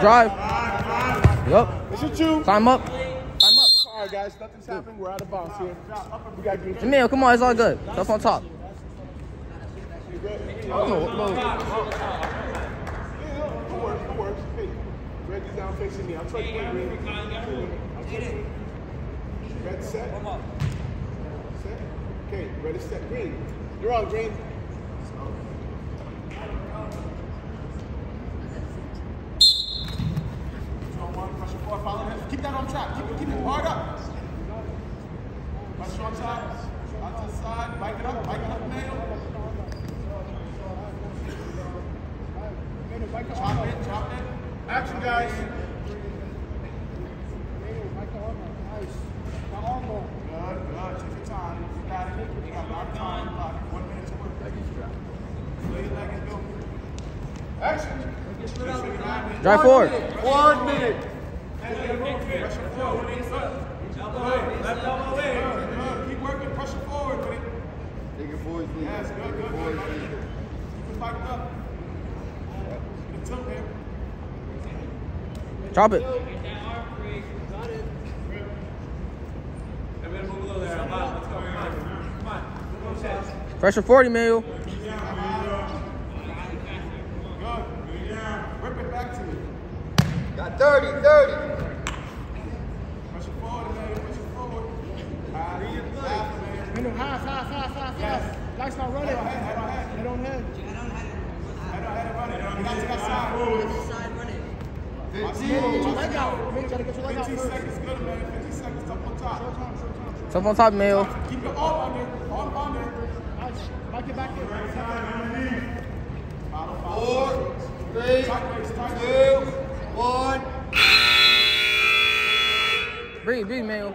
Drive. Yep. This is two. Climb up. Climb up. All right, guys, nothing's happening. We're out of bounds here. We got green. Jamil, come on, it's all good. Tough on top. No, no. Yeah, no worries, no worries. Hey, red is down facing me. I'll try to play green. I'll try to Red set. Set. Okay, red is set. Green. You're on green. Strong one, pressure four, follow him. Keep that on track. Keep it, keep it hard up. Pressure on top. Out to the side. Bike it up. Bike it up, Mayo. Chop it, chop it. Action, guys. Good, good. Take your time. You got it. One minute work. Action. Drive forward. One minute. Pressure forward. Left elbow. Keep working. Pressure forward with it. Take your boys. Yes, good, good, good. Keep it fighting up. Get tilt. Drop it. Pressure 40, Mayo. Good. Whip it back to you. Got 30, 30. Pressure forward, man. Pressure forward. Half, half, man. Minimum half, half, half, half, Yes. half. Lights not running. Head on head, head on head. Head on head. Head on head and run it. Get out to that side. Watch the Get your move. leg out. Make sure to get your leg out 15 first. seconds, good, man. 15 seconds up on top. Short time, short time. Tough on top, Mayo. Keep your arm on there. Arm on there. Nice. Back it, back it. Follow, follow. Four, three, Tight waist, tight waist. two, one. Breathe, breathe, Mayo. Good, good. Got the hands. Stay in. Again, again. Pace, go. Pace, pace. Get set. Same thing. Come to me. Wait for me, red. Green set. Set. Hey, red, cover. Go, keep kicking, keep kicking, keep kicking, up again, up again. Watch your back, keep your feet moving, keep your right feet moving. Stay in, stay in. Hey, Mayo,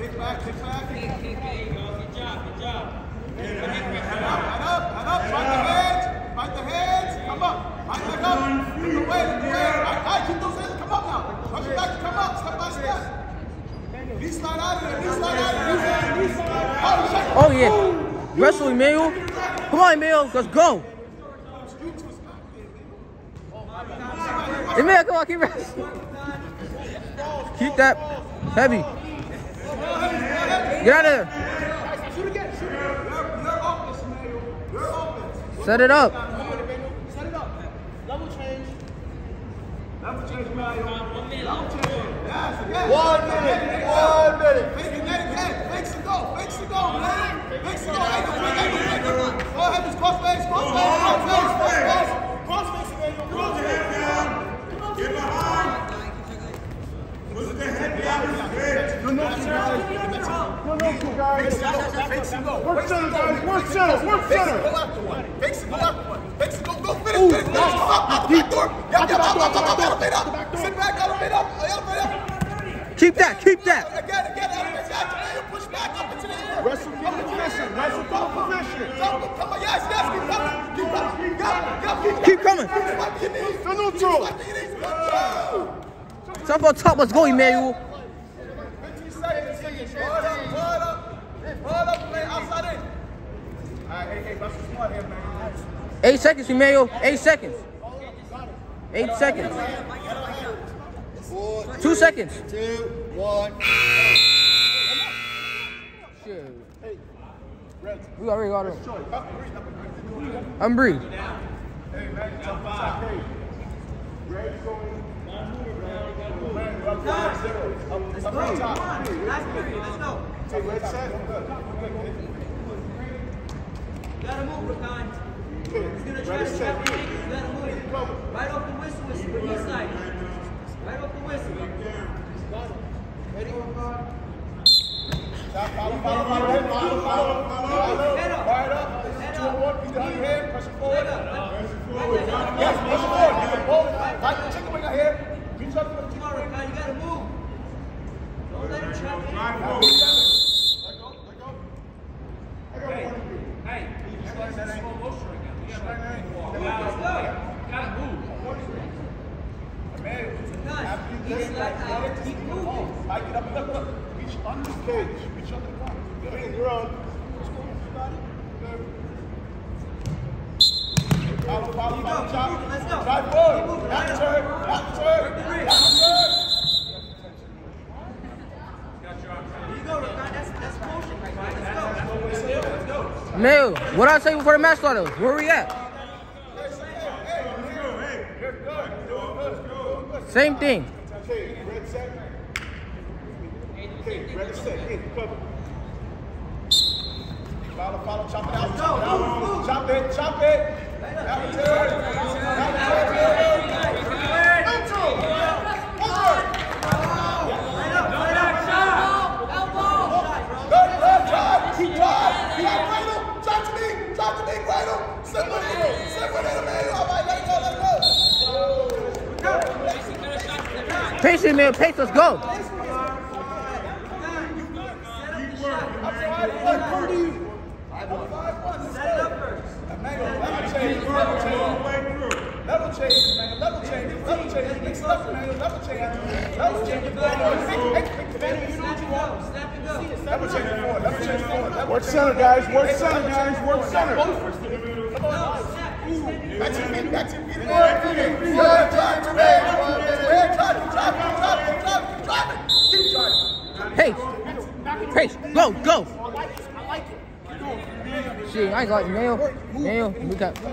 Kick back, kick back. Head up, head up, head up. Fight the hands. Fight the hands. Come up. Fight back up. Look away, look away. Right, right. Keep those hands. Come up now. Push it back. Come up. Step by step. Knee slide out of there. Knee slide out of there. Knee slide. Oh, shit. Oh, yeah. Wrestle, Emil. Come on, Emil. Let's go. Emil, come on. Keep wrestling. Keep that heavy. Get out of there. Shoot again. Shoot. Your, your offense, Mayo. Your offense. Set it up. Set it up. Level change. Level change, Mayo. Level change. Yes, yes. One minute, one minute. Fake it, it head. Fakes to go. Fakes to go, man. Fakes to go. Go ahead, just cross face, cross face, cross face, cross face. Cross face, Mayo. Cross face. Get behind. Put the head down. No, no, you guys. No, no, you guys. Fakes to go. Work center, guys. Work center. Work Fakes to center. go after one. Fakes to go after one. Fakes to go. Go finish. Finish. Finish. Come up. Out the back door. Yep. Yep. Up. Up. Up. Up. Elevate up. Sit back. Elevate up. Elevate up. Keep that. Keep that. Again. Again. Elevate. Activate. Push back up into the air. Wrestle from position. Wrestle from position. Come on. Yes. Yes. Keep coming. Keep coming. Yep. Yep. Keep Keep coming. Swipe your knees. To neutral. Swipe your knees. Good job. Top on top. Let's go, Emmanuel. 15 seconds. Hold up. Hold up. Hold up. Play outside in. All right. Hey. Hey. Wrestle smart here, man. Eight seconds, Emmanuel. Eight seconds. Eight seconds. Two seconds. Two, one. Shit. Hey. We already got breathe. I'm Bree. Up on. Last period, let's go. Hey, Red set. Gotta move, Rakan. He's gonna try to Right off the whistle, whistle. From his side. Right off the whistle. Stop, follow, follow, follow, head, follow, follow. Head up. Fire it up. Head Two up. and one. Keep it on your head. Press it forward. Leg up. Yes, press it forward. Keep it forward. Right, chicken wing ahead. Reach up to the Come on, Rakan. You gotta move. Don't let him trap the Drive ankles. forward. Let go, let go. Rakan, he slide out. Keep moving. Mike, get up and up, up. Reach under the cage. Reach under the car. Get in, you're on. Follow, follow, chop. let's go. Drive forward. Back turn, back turn, back turn. Mayo, what I say before the match started? Where we at? Same thing. Okay, red set. Okay, red set. Hey, cover. Follow, follow, chop it out, chop it out. Chop it, chop it. Out turn. Out turn. Neutral. Forward. Good, good, drive. Keep drive. Drive, Cradle. Drive to me. Drive to me, Cradle. Slip with it. Slip with it, man. All right, let it go, let it go. Pace it, Mayo. Pace, let's go. Level change, man. Level change. Level change. Mix it up, man. Level change. Level change. Hey, hey, you know what you want. Snap and go. Level change forward. Level change forward. Work center, guys. Work center, level guys. Work center. Both first. Come on. Snap. Back to your feet. Back to your feet. One minute. Good. Drive to red. Red, drive it. Drive it. Drive it. Drive it. Drive it. Keep driving. Pace. Pace. Go, go. Shit, I ain't got Mayo. Mayo, we got. You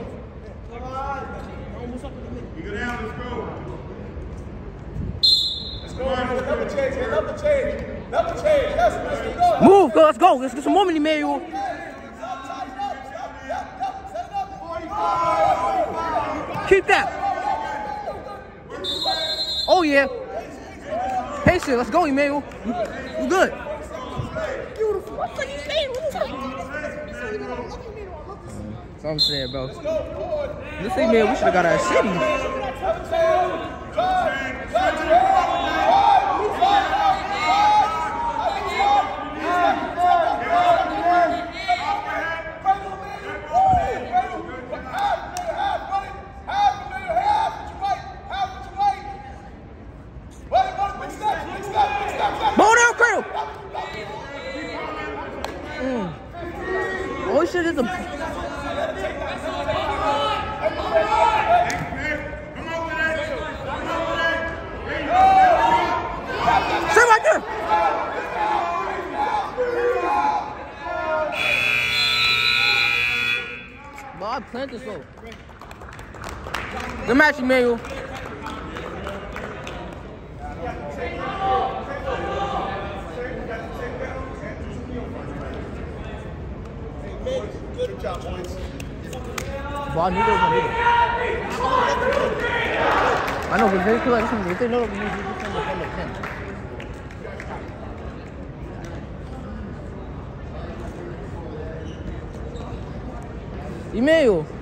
go down, let's go. Let's go. Level change. Hey, level change. Level let's keep going. Move, go, let's go. Let's get some more money, Mayo. Keep that. Oh, yeah. Pace it. Let's go, Emmanuel. You, you good. Beautiful. What you you? That's what I'm saying, bro. This thing, man, we should have got our city. Bow down, cradle. Mm. Oh, shit, is a. Plant this low. Good match, Emmanuel. Good job, boys. Bob, neither of them either. I know, but they feel like something. If they know that we need to do something, they make sense. Emmanuel.